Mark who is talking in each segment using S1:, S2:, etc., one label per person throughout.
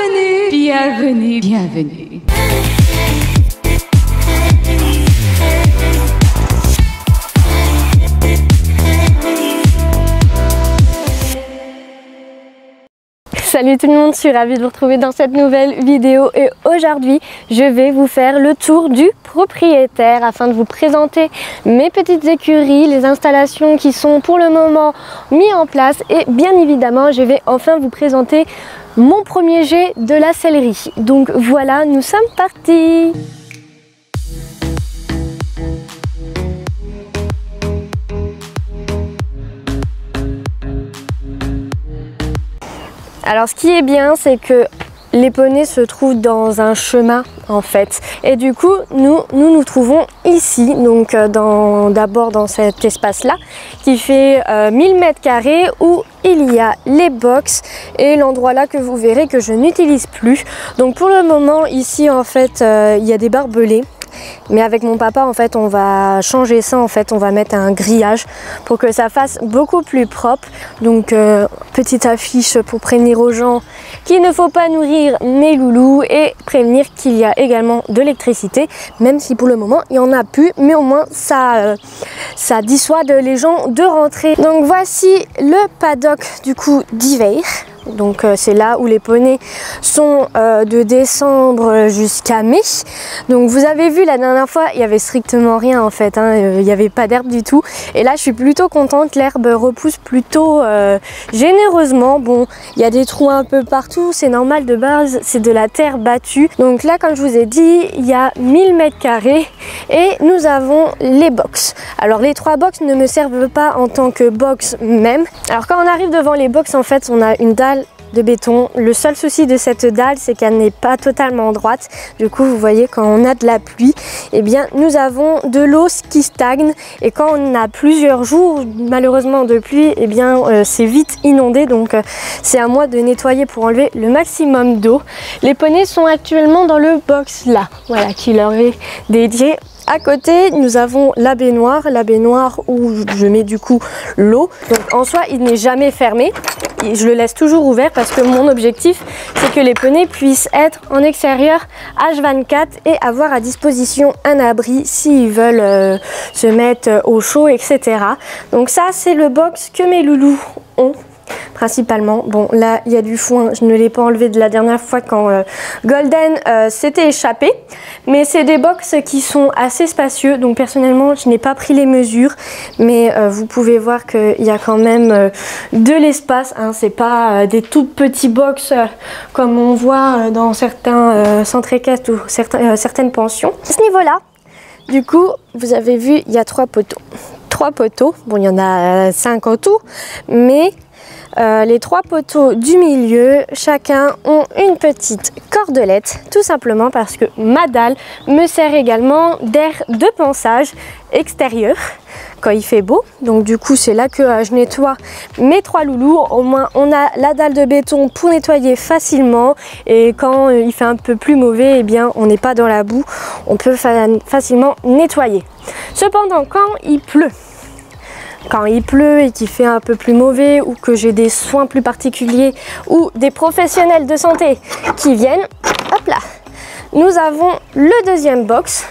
S1: Bienvenue, bienvenue, bienvenue.
S2: Salut tout le monde, je suis ravie de vous retrouver dans cette nouvelle vidéo et aujourd'hui je vais vous faire le tour du propriétaire afin de vous présenter mes petites écuries, les installations qui sont pour le moment mis en place et bien évidemment je vais enfin vous présenter mon premier jet de la sellerie. Donc voilà, nous sommes partis Alors ce qui est bien, c'est que les poneys se trouvent dans un chemin en fait. Et du coup, nous nous, trouvons ici, donc euh, d'abord dans, cet espace-là, qui fait 1000 euh, mètres carrés où il y a les box et l'endroit là que vous verrez que je n'utilise plus. Donc pour le moment, ici en fait, euh, il y a des barbelés mais avec mon papa, en fait, on va changer ça. En fait, on va mettre un grillage pour que ça fasse beaucoup plus propre. Donc, euh, petite affiche pour prévenir aux gens qu'il ne faut pas nourrir mes loulous et prévenir qu'il y a également de l'électricité, même si pour le moment, il n'y en a plus. Mais au moins, ça, euh, ça dissuade les gens de rentrer. Donc, voici le paddock du coup d'hiver. Donc euh, c'est là où les poneys sont euh, de décembre jusqu'à mai. Donc vous avez vu la dernière fois, il y avait strictement rien en fait. Hein. Euh, il n'y avait pas d'herbe du tout. Et là je suis plutôt contente, l'herbe repousse plutôt généreusement. Bon, il y a des trous un peu partout, c'est normal de base, c'est de la terre battue. Donc là comme je vous ai dit, il y a 1000 mètres carrés et nous avons les box. Alors les trois box ne me servent pas en tant que box même. Alors quand on arrive devant les box en fait, on a une dalle de béton. Le seul souci de cette dalle, c'est qu'elle n'est pas totalement droite. Du coup, vous voyez, quand on a de la pluie, eh bien, nous avons de l'eau qui stagne. Et quand on a plusieurs jours, malheureusement, de pluie, eh bien, euh, c'est vite inondé. Donc, euh, c'est à moi de nettoyer pour enlever le maximum d'eau. Les poneys sont actuellement dans le box là, voilà, qui leur est dédié à côté, nous avons la baignoire, la baignoire où je mets du coup l'eau. Donc en soi, il n'est jamais fermé. Je le laisse toujours ouvert parce que mon objectif, c'est que les poneys puissent être en extérieur H24 et avoir à disposition un abri s'ils veulent euh, se mettre au chaud, etc. Donc ça, c'est le box que mes loulous ont principalement. Bon, là, il y a du foin. Je ne l'ai pas enlevé de la dernière fois quand euh, Golden euh, s'était échappé. Mais c'est des box qui sont assez spacieux. Donc, personnellement, je n'ai pas pris les mesures. Mais euh, vous pouvez voir qu'il y a quand même de l'espace. Hein. C'est pas des tout petits box comme on voit dans certains centres équestres ou certaines pensions. À ce niveau-là, du coup, vous avez vu, il y a trois poteaux. Trois poteaux. Bon, il y en a cinq en tout. Mais euh, les trois poteaux du milieu, chacun ont une petite cordelette, tout simplement parce que ma dalle me sert également d'air de pensage extérieur quand il fait beau. Donc du coup, c'est là que euh, je nettoie mes trois loulous. Au moins, on a la dalle de béton pour nettoyer facilement. Et quand euh, il fait un peu plus mauvais, eh bien, on n'est pas dans la boue. On peut facilement nettoyer. Cependant, quand il pleut, quand il pleut et qu'il fait un peu plus mauvais ou que j'ai des soins plus particuliers ou des professionnels de santé qui viennent, hop là, nous avons le deuxième box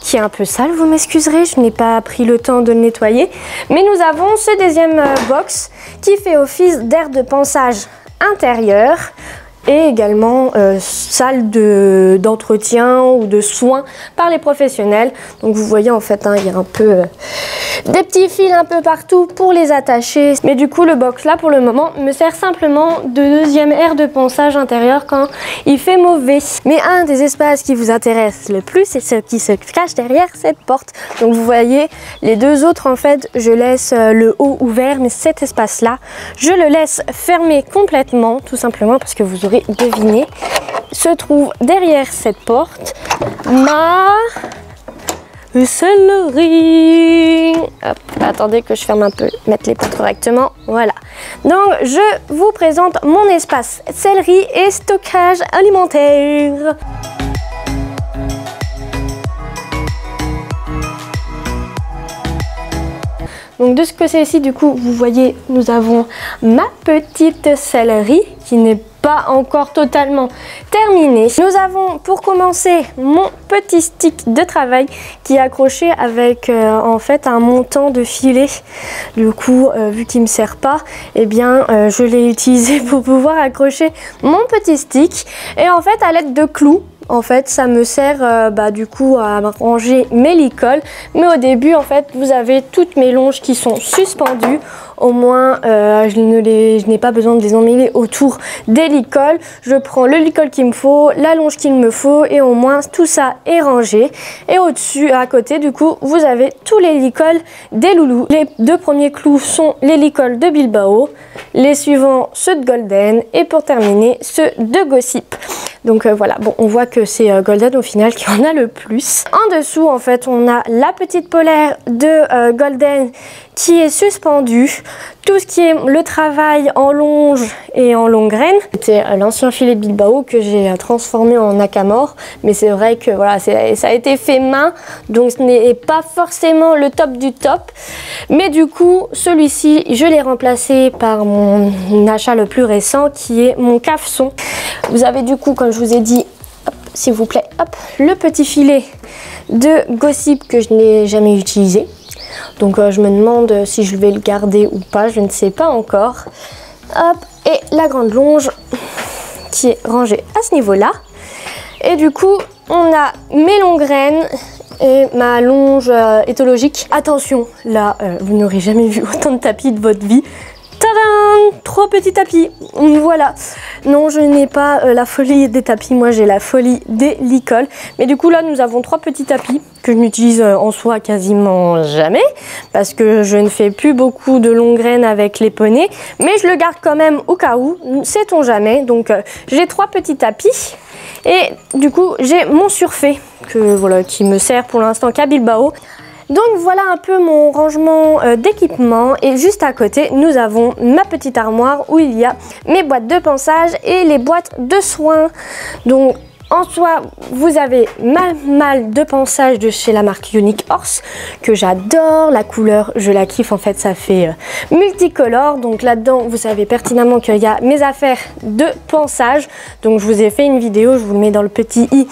S2: qui est un peu sale, vous m'excuserez, je n'ai pas pris le temps de le nettoyer. Mais nous avons ce deuxième euh, box qui fait office d'air de pensage intérieur et également euh, salle d'entretien ou de soins par les professionnels. Donc vous voyez en fait, hein, il y a un peu euh, des petits fils un peu partout pour les attacher. Mais du coup le box là pour le moment me sert simplement de deuxième aire de ponçage intérieur quand il fait mauvais. Mais un des espaces qui vous intéresse le plus c'est ce qui se cache derrière cette porte. Donc vous voyez les deux autres en fait je laisse euh, le haut ouvert mais cet espace là je le laisse fermé complètement tout simplement parce que vous aurez deviné, se trouve derrière cette porte ma sellerie. attendez que je ferme un peu, mettre les portes correctement. Voilà. Donc, je vous présente mon espace sellerie et stockage alimentaire. Donc de ce que c'est ici, du coup, vous voyez, nous avons ma petite sellerie qui n'est encore totalement terminé. Nous avons pour commencer mon petit stick de travail qui est accroché avec euh, en fait un montant de filet. Du coup, euh, vu qu'il me sert pas, eh bien euh, je l'ai utilisé pour pouvoir accrocher mon petit stick. Et en fait, à l'aide de clous, en fait, ça me sert bah, du coup à ranger mes licoles. Mais au début, en fait, vous avez toutes mes longes qui sont suspendues au moins euh, je n'ai pas besoin de les emmêler autour des licoles. Je prends le licol qu'il me faut, la longe qu'il me faut et au moins tout ça est rangé. Et au-dessus, à côté du coup, vous avez tous les licoles des loulous. Les deux premiers clous sont les licoles de Bilbao, les suivants ceux de Golden et pour terminer ceux de Gossip. Donc euh, voilà, bon, on voit que c'est euh, Golden au final qui en a le plus. En dessous, en fait, on a la petite polaire de Golden qui est suspendue tout ce qui est le travail en longe et en longue graine, c'était l'ancien filet Bilbao que j'ai transformé en Nakamor. Mais c'est vrai que voilà, ça a été fait main, donc ce n'est pas forcément le top du top. Mais du coup, celui-ci, je l'ai remplacé par mon achat le plus récent qui est mon cafson. Vous avez du coup, comme je vous ai dit, s'il vous plaît, le petit filet de Gossip que je n'ai jamais utilisé. Donc euh, je me demande si je vais le garder ou pas, je ne sais pas encore. Hop, et la grande longe qui est rangée à ce niveau-là. Et du coup, on a mes longues graines et ma longe euh, éthologique. Attention, là, euh, vous n'aurez jamais vu autant de tapis de votre vie. Tadam Trois petits tapis. Voilà. Non, je n'ai pas euh, la folie des tapis. Moi, j'ai la folie des licoles. Mais du coup, là, nous avons trois petits tapis que je n'utilise euh, en soi quasiment jamais parce que je ne fais plus beaucoup de longues graines avec les poneys. Mais je le garde quand même au cas où. Sait-on jamais. Donc, euh, j'ai trois petits tapis. Et du coup, j'ai mon surfait que, voilà, qui me sert pour l'instant qu'à Bilbao. Donc voilà un peu mon rangement euh, d'équipement et juste à côté nous avons ma petite armoire où il y a mes boîtes de pansage et les boîtes de soins. Donc en soi, vous avez ma malle de pansage de chez la marque Unique Horse que j'adore. La couleur, je la kiffe. En fait, ça fait euh, multicolore. Donc là-dedans, vous savez pertinemment qu'il y a mes affaires de pansage. Donc je vous ai fait une vidéo, je vous le mets dans le petit i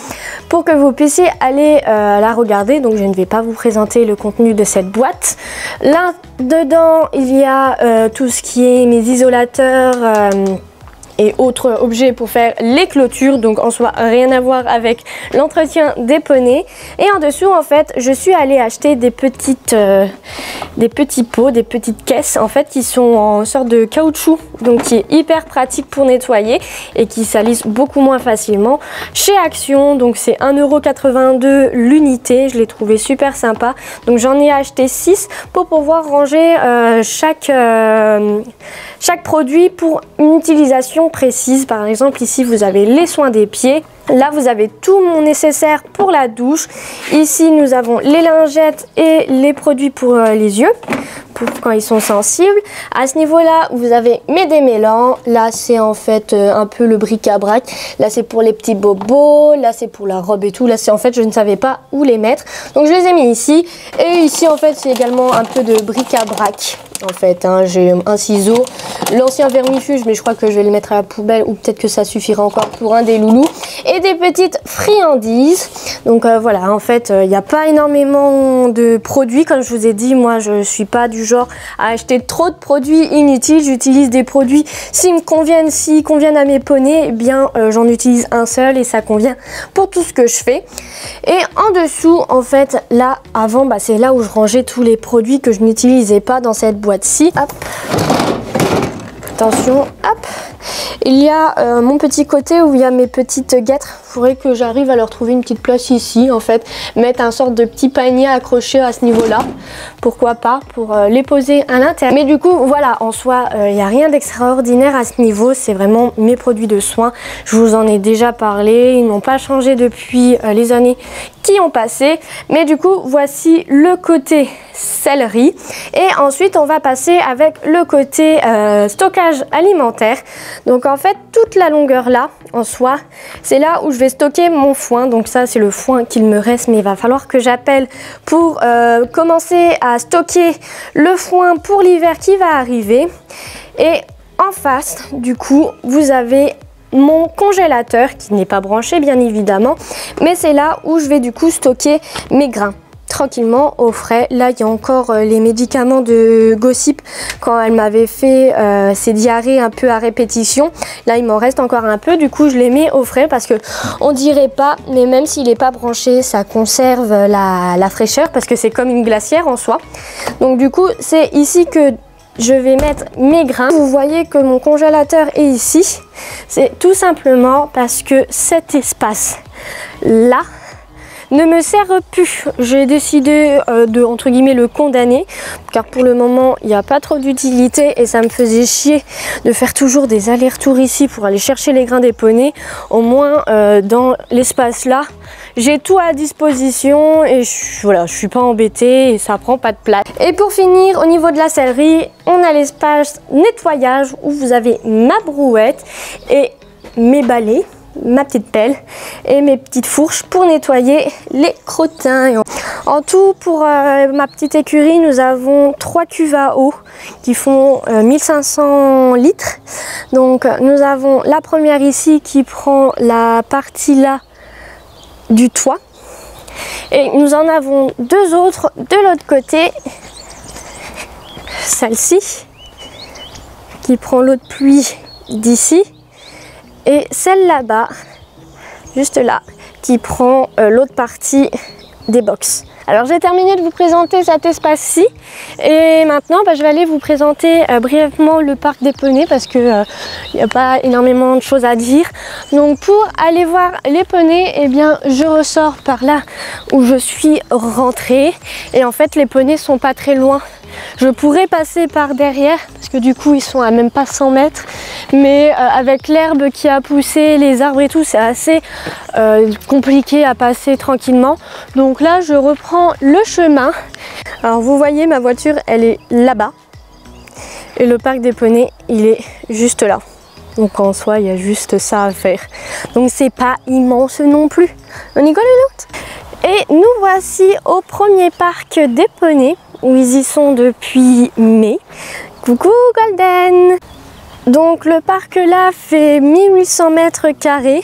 S2: pour que vous puissiez aller euh, la regarder. Donc je ne vais pas vous présenter le contenu de cette boîte. Là dedans, il y a euh, tout ce qui est mes isolateurs et autres objets pour faire les clôtures. Donc en soi rien à voir avec l'entretien des poneys. Et en dessous en fait je suis allée acheter des petites euh, des petits pots des petites caisses en fait qui sont en sorte de caoutchouc. Donc qui est hyper pratique pour nettoyer et qui salissent beaucoup moins facilement chez Action. Donc c'est 1,82€ l'unité. Je l'ai trouvé super sympa. Donc j'en ai acheté 6 pour pouvoir ranger euh, chaque euh, chaque produit pour une utilisation précise. Par exemple, ici, vous avez les soins des pieds. Là, vous avez tout mon nécessaire pour la douche. Ici, nous avons les lingettes et les produits pour euh, les yeux quand ils sont sensibles. À ce niveau-là, vous avez mes démêlants. Là, c'est en fait euh, un peu le bric-à-brac. Là, c'est pour les petits bobos. Là, c'est pour la robe et tout. Là, c'est en fait, je ne savais pas où les mettre. Donc, je les ai mis ici. Et ici, en fait, c'est également un peu de bric-à-brac. En fait, hein. j'ai un ciseau, l'ancien vermifuge, mais je crois que je vais le mettre à la poubelle ou peut-être que ça suffira encore pour un des loulous. Et des petites friandises. Donc euh, voilà, en fait, il euh, n'y a pas énormément de produits. Comme je vous ai dit, moi, je suis pas du genre à acheter trop de produits inutiles. J'utilise des produits s'ils me conviennent, s'ils conviennent à mes poneys, eh bien euh, j'en utilise un seul et ça convient pour tout ce que je fais. Et en dessous, en fait, là, avant, bah, c'est là où je rangeais tous les produits que je n'utilisais pas dans cette boîte-ci. Attention, hop il y a euh, mon petit côté où il y a mes petites guêtres. Il faudrait que j'arrive à leur trouver une petite place ici, en fait. Mettre un sorte de petit panier accroché à ce niveau-là. Pourquoi pas, pour euh, les poser à l'intérieur. Mais du coup, voilà, en soi, euh, il n'y a rien d'extraordinaire à ce niveau. C'est vraiment mes produits de soins. Je vous en ai déjà parlé. Ils n'ont pas changé depuis les années qui ont passé. Mais du coup, voici le côté céleri. Et ensuite, on va passer avec le côté stockage alimentaire. Donc en fait, toute la longueur là, en soi, c'est là où je vais stocker mon foin. Donc ça, c'est le foin qu'il me reste, mais il va falloir que j'appelle pour euh, commencer à stocker le foin pour l'hiver qui va arriver. Et en face, du coup, vous avez mon congélateur qui n'est pas branché bien évidemment, mais c'est là où je vais du coup stocker mes grains tranquillement au frais. Là, il y a encore euh, les médicaments de Gossip quand elle m'avait fait euh, ses diarrhées un peu à répétition. Là, il m'en reste encore un peu. Du coup, je les mets au frais parce que on dirait pas, mais même s'il n'est pas branché, ça conserve la, la fraîcheur parce que c'est comme une glacière en soi. Donc, du coup, c'est ici que je vais mettre mes grains. Vous voyez que mon congélateur est ici. C'est tout simplement parce que cet espace là ne me sert plus. J'ai décidé euh, de entre guillemets le condamner car pour le moment il n'y a pas trop d'utilité et ça me faisait chier de faire toujours des allers-retours ici pour aller chercher les grains des poneys. Au moins euh, dans l'espace là j'ai tout à disposition et je, voilà, je suis pas embêtée et ça prend pas de place. Et pour finir, au niveau de la sellerie, on a l'espace nettoyage où vous avez ma brouette et mes balais ma petite pelle et mes petites fourches pour nettoyer les crottins. En tout, pour euh, ma petite écurie, nous avons trois cuves à eau qui font 1500 euh, litres. Donc nous avons la première ici qui prend la partie là du toit. Et nous en avons deux autres de l'autre côté. Celle-ci qui prend l'eau de pluie d'ici et celle là-bas, juste là, qui prend euh, l'autre partie des box. Alors j'ai terminé de vous présenter cet espace-ci et maintenant bah, je vais aller vous présenter euh, brièvement le parc des poneys parce que il euh, n'y a pas énormément de choses à dire. Donc pour aller voir les poneys, eh bien je ressors par là où je suis rentrée et en fait les poneys sont pas très loin je pourrais passer par derrière parce que du coup ils sont à même pas 100 mètres. Mais euh, avec l'herbe qui a poussé, les arbres et tout, c'est assez euh, compliqué à passer tranquillement. Donc là je reprends le chemin. Alors vous voyez ma voiture elle est là-bas. Et le parc des poneys il est juste là. Donc en soi il y a juste ça à faire. Donc c'est pas immense non plus. On y colle Et nous voici au premier parc des poneys où ils y sont depuis mai. Coucou Golden Donc le parc là fait 1800 mètres carrés.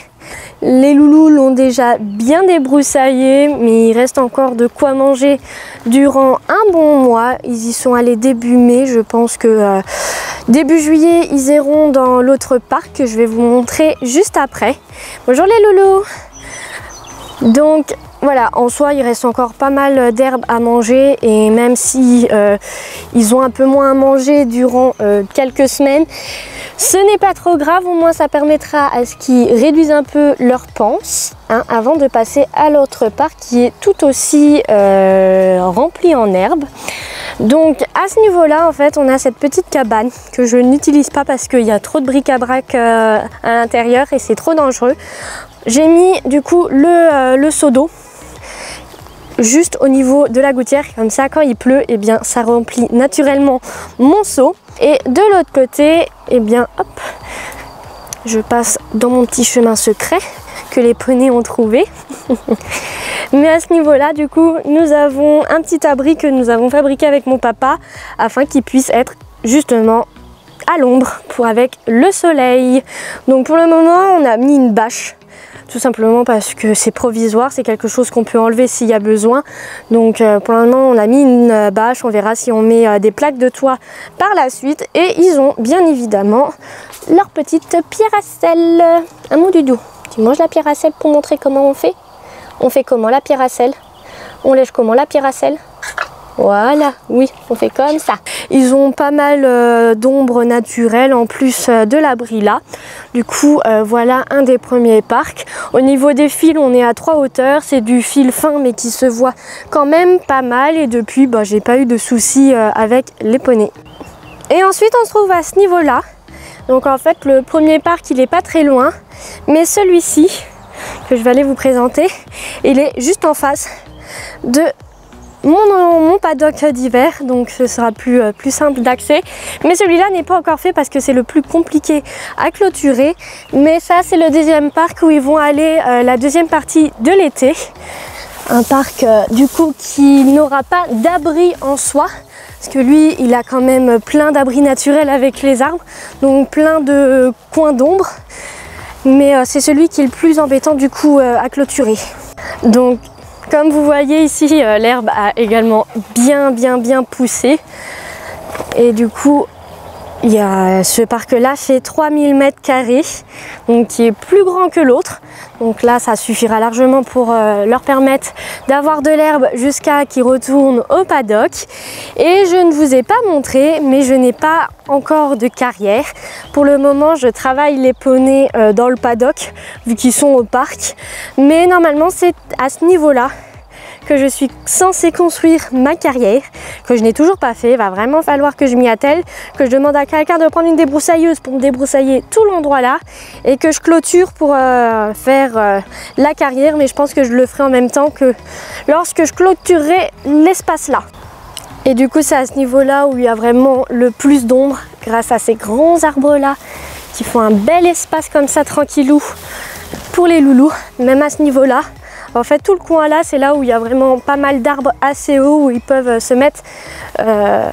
S2: Les loulous l'ont déjà bien débroussaillé, mais il reste encore de quoi manger durant un bon mois. Ils y sont allés début mai, je pense que euh, début juillet, ils iront dans l'autre parc que je vais vous montrer juste après. Bonjour les loulous Donc voilà, en soi, il reste encore pas mal d'herbes à manger et même si euh, ils ont un peu moins à manger durant euh, quelques semaines, ce n'est pas trop grave, au moins ça permettra à ce qu'ils réduisent un peu leur panse hein, avant de passer à l'autre parc qui est tout aussi euh, rempli en herbes. Donc à ce niveau-là, en fait, on a cette petite cabane que je n'utilise pas parce qu'il y a trop de bric-à-brac à l'intérieur et c'est trop dangereux. J'ai mis du coup le seau d'eau juste au niveau de la gouttière. Comme ça, quand il pleut, et eh bien, ça remplit naturellement mon seau. Et de l'autre côté, et eh bien, hop, je passe dans mon petit chemin secret que les poneys ont trouvé. Mais à ce niveau-là, du coup, nous avons un petit abri que nous avons fabriqué avec mon papa afin qu'il puisse être justement à l'ombre pour avec le soleil. Donc pour le moment, on a mis une bâche tout simplement parce que c'est provisoire, c'est quelque chose qu'on peut enlever s'il y a besoin. Donc euh, pour le moment on a mis une bâche, on verra si on met euh, des plaques de toit par la suite. Et ils ont bien évidemment leur petite pierre à sel. Un mot du doux. Tu manges la pierre à sel pour montrer comment on fait? On fait comment la pierre à sel? On lèche comment la pierre à sel? Voilà, oui, on fait comme ça. Ils ont pas mal euh, d'ombre naturelle en plus euh, de l'abri là. Du coup, euh, voilà un des premiers parcs. Au niveau des fils, on est à trois hauteurs. C'est du fil fin mais qui se voit quand même pas mal. Et depuis, bah, j'ai pas eu de soucis avec les poneys. Et ensuite, on se trouve à ce niveau-là. Donc en fait, le premier parc, il est pas très loin. Mais celui-ci, que je vais aller vous présenter, il est juste en face de mon, paddock d'hiver, donc ce sera plus, euh, plus simple d'accès. Mais celui-là n'est pas encore fait parce que c'est le plus compliqué à clôturer. Mais ça, c'est le deuxième parc où ils vont aller euh, la deuxième partie de l'été. Un parc euh, du coup qui n'aura pas d'abri en soi. Parce que lui, il a quand même plein d'abris naturels avec les arbres. Donc plein de coins d'ombre. mais c'est celui qui est le plus embêtant du coup à clôturer. Donc comme vous voyez ici, euh, l'herbe a également bien bien bien poussé. Et du coup ce parc-là fait 3000 mètres carrés, donc qui est plus grand que l'autre. Donc là, ça suffira largement pour euh, leur permettre d'avoir de l'herbe jusqu'à qu'ils retournent au paddock. Et je ne vous ai pas montré, mais je n'ai pas encore de carrière. Pour le moment, je travaille les poneys euh, dans le paddock, vu qu'ils sont au parc. Mais normalement, c'est à ce niveau-là que je suis censée construire ma carrière, que je n'ai toujours pas fait. Va vraiment falloir que je m'y attelle, que je demande à quelqu'un de prendre une débroussailleuse pour me débroussailler tout l'endroit là et que je clôture pour euh, faire euh, la carrière. Mais je pense que je le ferai en même temps que lorsque je clôturerai l'espace là. Et du coup, c'est à ce niveau-là où il y a vraiment le plus d'ombre grâce à ces grands arbres-là qui font un bel espace comme ça, tranquillou, pour les loulous, même à ce niveau-là. En fait, tout le coin là, c'est là où il y a vraiment pas mal d'arbres assez hauts où ils peuvent se mettre euh,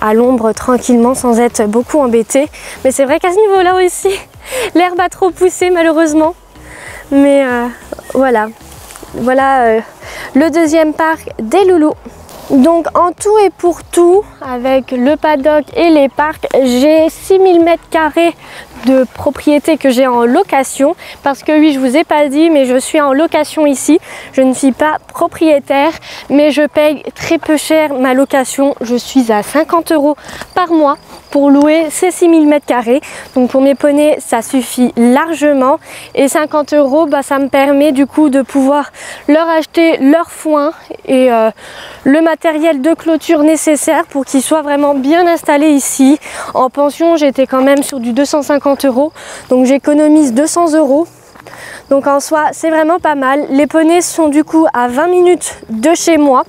S2: à l'ombre tranquillement sans être beaucoup embêtés. Mais c'est vrai qu'à ce niveau-là aussi, l'herbe a trop poussé malheureusement. Mais euh, voilà, voilà euh, le deuxième parc des loulous. Donc en tout et pour tout, avec le paddock et les parcs, j'ai 6000 mètres carrés de propriété que j'ai en location. Parce que oui, je vous ai pas dit, mais je suis en location ici. Je ne suis pas propriétaire, mais je paye très peu cher ma location. Je suis à 50 euros par mois pour louer ces 6000 mètres carrés. Donc pour mes poneys, ça suffit largement. Et 50 euros, bah, ça me permet du coup de pouvoir leur acheter leur foin et euh, le matériel de clôture nécessaire pour qu'ils soient vraiment bien installés ici. En pension, j'étais quand même sur du 250 euros. Donc j'économise 200 euros. Donc en soi, c'est vraiment pas mal. Les poneys sont du coup à 20 minutes de chez moi.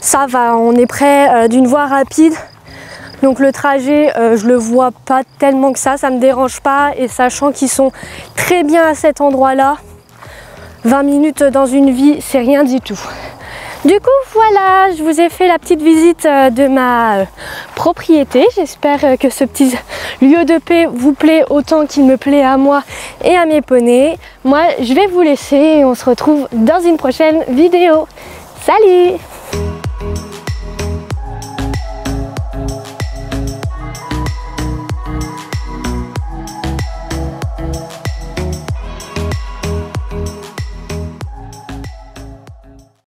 S2: Ça va, on est près euh, d'une voie rapide donc le trajet, euh, je le vois pas tellement que ça, ça me dérange pas. Et sachant qu'ils sont très bien à cet endroit-là, 20 minutes dans une vie, c'est rien du tout. Du coup, voilà, je vous ai fait la petite visite euh, de ma euh, propriété. J'espère que ce petit lieu de paix vous plaît autant qu'il me plaît à moi et à mes poneys. Moi, je vais vous laisser et on se retrouve dans une prochaine vidéo. Salut